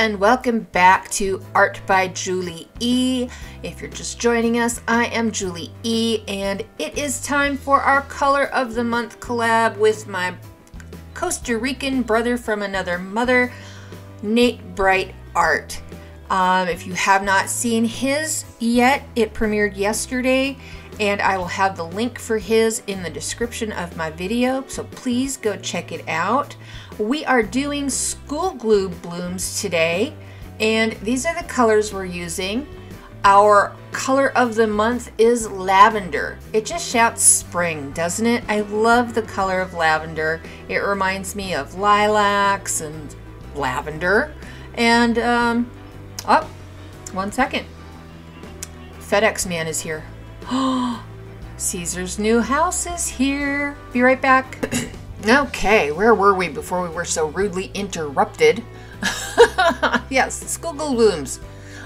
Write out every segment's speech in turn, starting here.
And welcome back to Art by Julie E. If you're just joining us, I am Julie E. and it is time for our Color of the Month collab with my Costa Rican brother from another mother, Nate Bright Art. Um, if you have not seen his yet, it premiered yesterday and I will have the link for his in the description of my video, so please go check it out. We are doing school glue blooms today, and these are the colors we're using. Our color of the month is lavender. It just shouts spring, doesn't it? I love the color of lavender. It reminds me of lilacs and lavender. And, um, oh, one second. FedEx man is here. Caesar's new house is here. Be right back. okay, where were we before we were so rudely interrupted? yes, school glue blooms.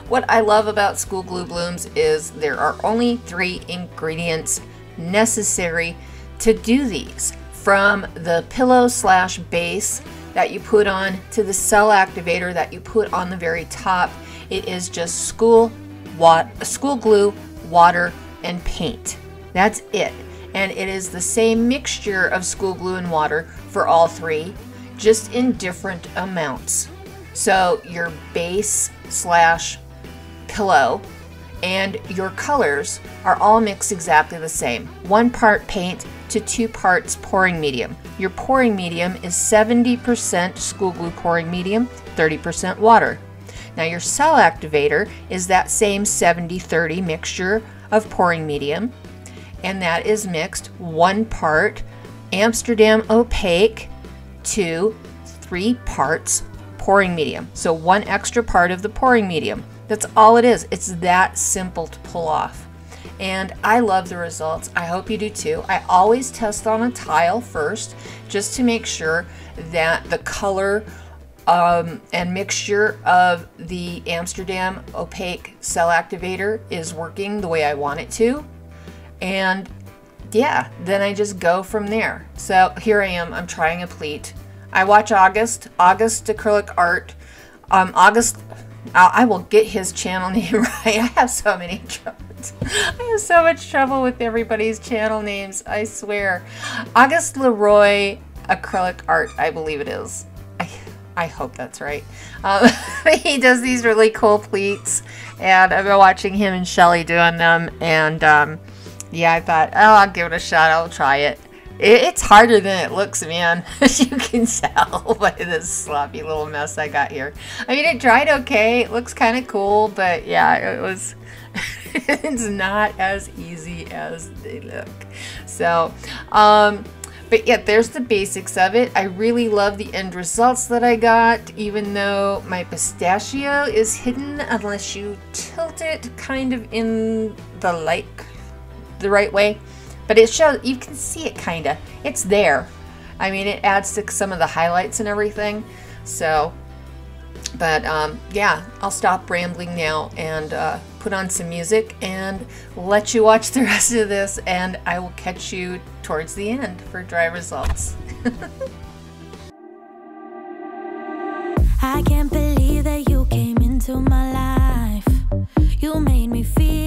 What I love about school glue blooms is there are only three ingredients necessary to do these. From the pillow slash base that you put on to the cell activator that you put on the very top, it is just school, wat, school glue, water, and paint. That's it. And it is the same mixture of school glue and water for all three, just in different amounts. So your base slash pillow and your colors are all mixed exactly the same. One part paint to two parts pouring medium. Your pouring medium is 70% school glue pouring medium, 30% water. Now your cell activator is that same 70-30 mixture of pouring medium, and that is mixed one part Amsterdam opaque to three parts pouring medium. So one extra part of the pouring medium. That's all it is. It's that simple to pull off. And I love the results. I hope you do too. I always test on a tile first just to make sure that the color um, and mixture of the Amsterdam opaque cell activator is working the way I want it to. And yeah, then I just go from there. So here I am, I'm trying a pleat. I watch August, August Acrylic Art. Um, August, I will get his channel name right. I have so many troubles. I have so much trouble with everybody's channel names, I swear. August Leroy Acrylic Art, I believe it is. I hope that's right. Um, he does these really cool pleats, and I've been watching him and Shelly doing them, and um, yeah, I thought, oh, I'll give it a shot. I'll try it. it it's harder than it looks, man, as you can tell by this sloppy little mess I got here. I mean, it dried okay. It looks kind of cool, but yeah, it was. it's not as easy as they look. So, um, but yeah, there's the basics of it. I really love the end results that I got, even though my pistachio is hidden unless you tilt it kind of in the light, the right way. But it shows, you can see it kind of. It's there. I mean, it adds to some of the highlights and everything. So, but um, yeah, I'll stop rambling now and uh, put on some music and let you watch the rest of this and I will catch you towards the end for dry results. I can't believe that you came into my life. You made me feel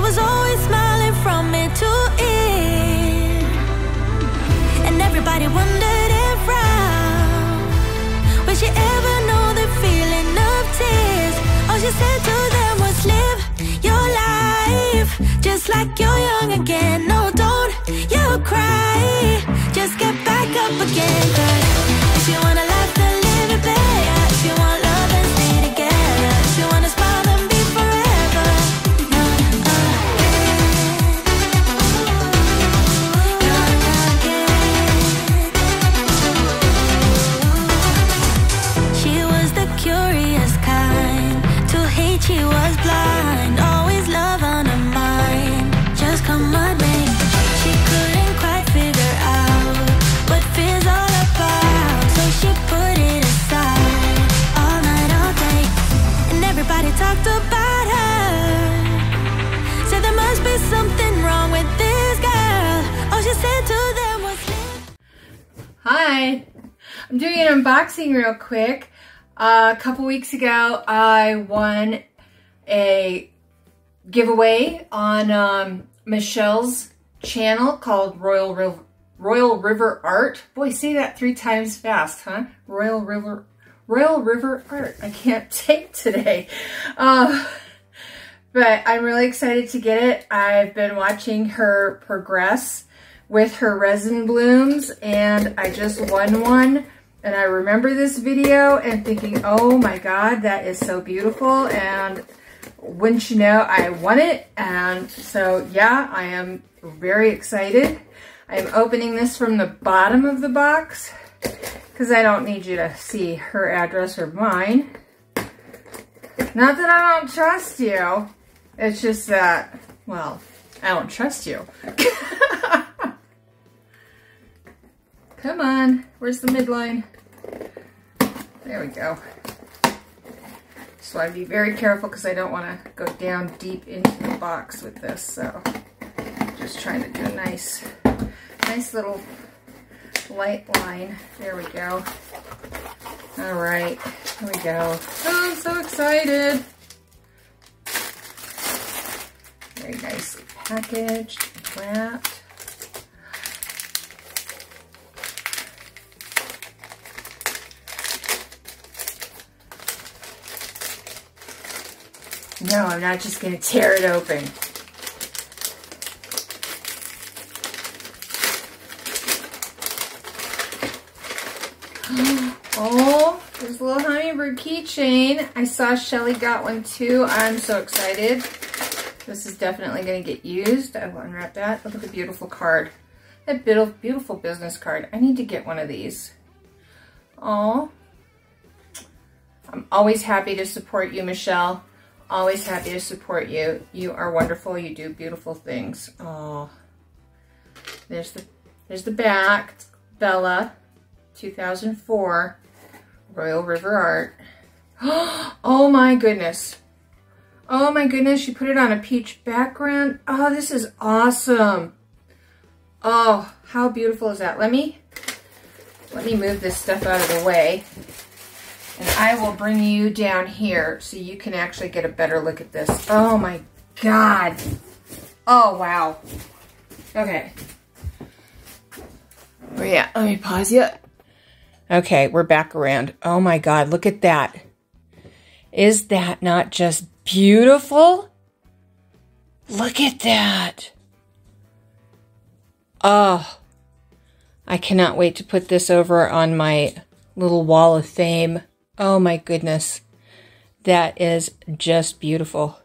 was always smiling from ear to ear. And everybody wondered around, would she ever know the feeling of tears? All she said to them was live your life, just like you're young again. No, don't you cry, just get back up again. I'm doing an unboxing real quick. Uh, a couple weeks ago, I won a giveaway on um, Michelle's channel called Royal River, Royal River Art. Boy, say that three times fast, huh? Royal River Royal River Art. I can't take today. Uh, but I'm really excited to get it. I've been watching her progress with her resin blooms and I just won one. And I remember this video and thinking oh my god that is so beautiful. And wouldn't you know I won it. And so yeah I am very excited. I'm opening this from the bottom of the box because I don't need you to see her address or mine. Not that I don't trust you. It's just that well I don't trust you Come on, where's the midline? There we go. So I'd be very careful because I don't want to go down deep into the box with this. So just trying to do a nice, nice little light line. There we go. All right, here we go. Oh, I'm so excited. Very nicely packaged, wrapped. No, I'm not just going to tear it open. Oh, there's a little hummingbird keychain. I saw Shelly got one too. I'm so excited. This is definitely going to get used. I will unwrap that. Look at the beautiful card. That beautiful business card. I need to get one of these. Oh, I'm always happy to support you, Michelle. Always happy to support you. You are wonderful. You do beautiful things. Oh, there's the there's the back. It's Bella, 2004, Royal River Art. Oh my goodness. Oh my goodness, you put it on a peach background. Oh, this is awesome. Oh, how beautiful is that? Let me let me move this stuff out of the way. And I will bring you down here so you can actually get a better look at this. Oh my God. Oh, wow. Okay. Oh yeah, let me pause you. Okay, we're back around. Oh my God, look at that. Is that not just beautiful? Look at that. Oh, I cannot wait to put this over on my little wall of fame. Oh my goodness. That is just beautiful.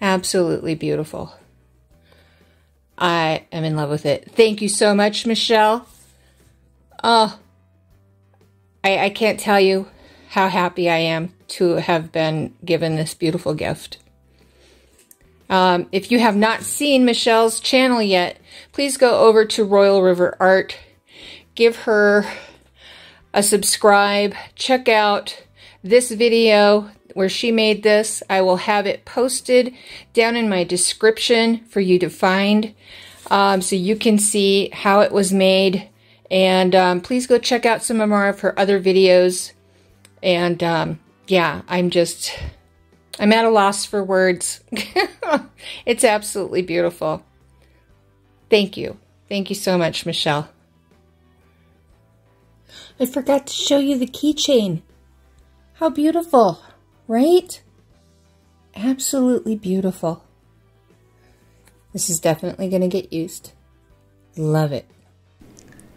Absolutely beautiful. I am in love with it. Thank you so much, Michelle. Oh, I, I can't tell you how happy I am to have been given this beautiful gift. Um, if you have not seen Michelle's channel yet, please go over to Royal River Art. Give her a subscribe. Check out this video where she made this. I will have it posted down in my description for you to find um, so you can see how it was made. And um, please go check out some more of her other videos. And um, yeah, I'm just, I'm at a loss for words. it's absolutely beautiful. Thank you. Thank you so much, Michelle. I forgot to show you the keychain. How beautiful, right? Absolutely beautiful. This is definitely going to get used. Love it.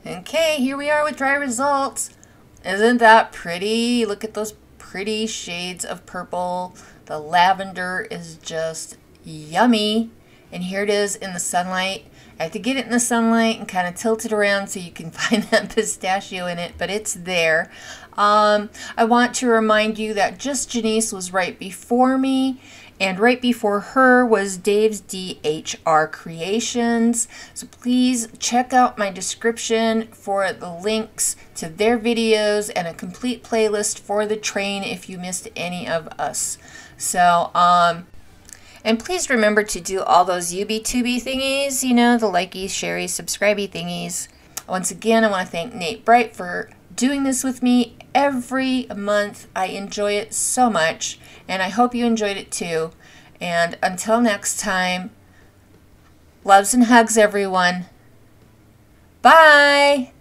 Okay, here we are with dry results. Isn't that pretty? Look at those pretty shades of purple. The lavender is just yummy. And here it is in the sunlight. I have to get it in the sunlight and kind of tilt it around so you can find that pistachio in it, but it's there. Um, I want to remind you that Just Janice was right before me and right before her was Dave's DHR Creations. So please check out my description for the links to their videos and a complete playlist for the train if you missed any of us. So, um, and please remember to do all those UB2B thingies, you know, the likey, sharey, subscribey thingies. Once again, I want to thank Nate Bright for doing this with me every month. I enjoy it so much, and I hope you enjoyed it too. And until next time, loves and hugs, everyone. Bye.